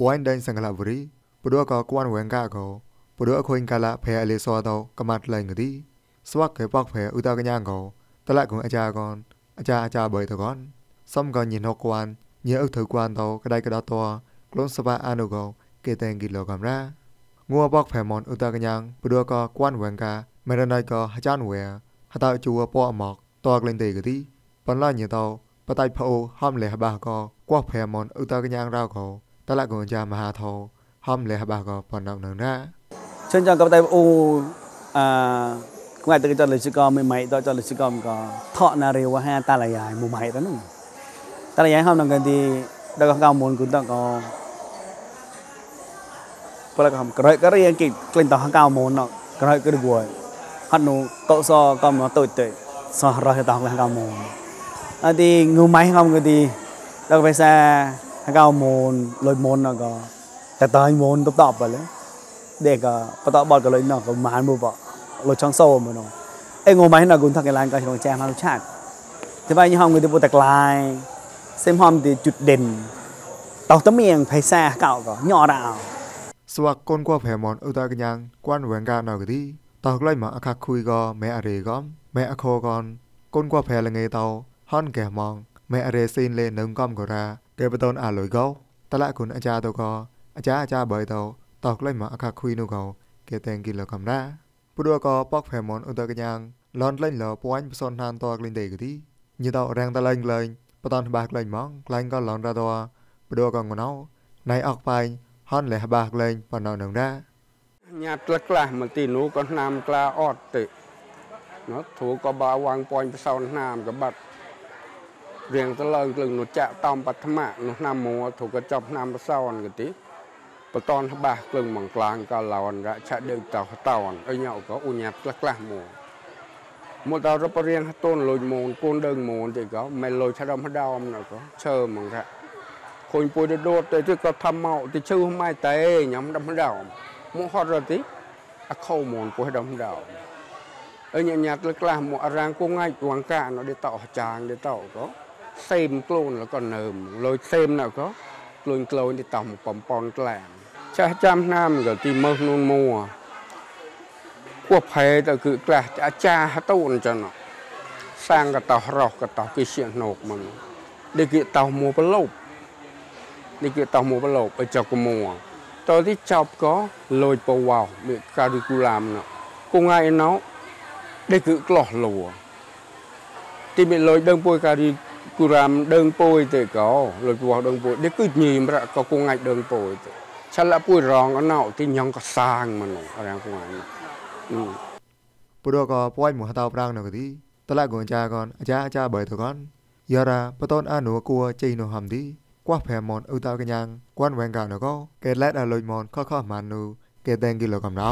point dan sangala buri pudua ka kwan wen ka ko pudua khoin kala phe ale so to kamat lai ngati swak ke pak phe uta kanya ko tala ko acha kon acha acha boy to kon som ko nyin ho kwan nyi ức thử kwan to kadai kada to klon sapa anu ko ke teng gi lo kam ra งัวบอกแผ่มอนอุตากยังปดัวก็กวนเวงกาเมรนายก็ฮจานเวฮตาจัวปอหมอกตอกเลนเตกติปันลาญเตาปะไตพะโอห้ามเลหบาก็กวกแผ่มอนอุตากยังราวเขา លកងចាមហាថោហំលេះបាកោប៉ុណ្ណងនឹងរ៉ាចឹងចង់កបតៃអូអាថ្ងៃទៅចលសិកមិនម៉ៃតចលសិកមកថកណារីវហាតាលយាយមួយម៉ៃទៅនោះតាលយាយហំនឹងកទីដល់កៅមុនគុនតកោព្រលកំក្រោយក៏រៀងគេក្លែងតកៅមុនណ ក្រោយក៏រួយហត់នោះកោសកំណតូចទៅសោះរស់តកៅមុនអត់ទីងូម៉ៃហំក៏ទីដល់ភាសាកៅមុនលុយមុនណក៏តែតៃមុនតបតបเลยเด็กก็ปตอบอดก็เลยเนาะก็มานบ่บ่รถช่องโซ่มันเนาะไอ้งงไหมนะกุนทักกันลานก็ของแจมารสชาติที่ว่ายี่ห้อngườiที่บ่แต่กลายเส้นหอมที่จุดเด่นตอกตะเมียงไผแซ่เก่าก็ย่อดาวสวักกนกว่าแผมอนอุตากยังกวนเวงกานอกดีตอกไล่มาอคักคุยก็แม่อเรก็แม่ ទេបតនអាលុយកោតលគុណអាចារតកអាចារអាចាបៃតតក្លៃមកអខាខ្វីនុកោគេតែងគីលកំរាព្រោះក៏ប៉កហ្វេមនអ៊ុតកញ្ញាងលនលេងលពួនបសនឋានតក្លិនទេគទីញីតរាំងតលេងលេងបតនបាក់លេងមកក្លែងក៏លនរតព្រោះក៏ងណៅណៃអកបាញ់ហនលះបាក់លេងបណ្ណនឹងដែរញាត់លក្លះមកទីនោះក៏ណាមក្លាអត់ទេនោះធូក៏បាវាងពួនបសនណាមក៏បាត់ រៀងទៅឡើងក្លឹងនោះចាក់តំបឋមៈនោះឆ្នាំមួធូក៏ចប់ឆ្នាំផ្សនក៏ទីបតនបាសក្លឹងមកក្លាងក៏ឡនរឆាដើតោតនអញក៏អ៊ុញាផ្លះខ្លះមកមកដល់របរៀងតូនលុយមូនកូនដើងមូនទេក៏មិនលុយឆដមដមណក៏ឈើមកថាខូនពួយដូតទៅទីក៏ធ្វើមកទីឈឺម៉ៃតែញ៉ាំដមដមមកហត់រទីអខោមូនពួយដមដមអញញាត់ខ្លះមករាងគងងាយវងកាណដេតោចាងដេតោក៏ សេមខ្លួនលកនៅលុយសេមណកខ្លួនក្លូនទីតំបំពន់ក្លាំងចាស់ចាំឆ្នាំក៏ទីមើលនោះមួពោះផែទៅគឺក្លះអាចារ្យតូនចឹងសាងកតោះរស់កតោះគេជាណោកមកនេះគេតោះមួប្រឡប់នេះគេតោះមួប្រឡប់ឲ្យចកមួតទីចប់ក៏លួយពវ៉ោមានការីគូឡាមណោគងៃណោនេះគឺក្លោះលួទីមានលួយដឹងពួយការី គូរ៉ាមដឹងពួយទេក៏លួយពវ៉ោដឹងពួយនេះគឺញីម្រាក់ក៏គងឯដឹងពួយទេឆាឡាពួយរងអណោទីញងក៏សាងមិនរាំងគងឯពុរក៏ពួយមហតោប្រាំងនៅទីតឡាកងចាកនអាចាអាចាបើទៅកនយ៉ារ៉ាបតនអានុគួជ័យនៅហំទីកួះផែមនឧតកញ្ញាងគួនវែងកៅណកកែឡែតអលុយមនខខម៉ានូកែតែងគីឡូកំណៅ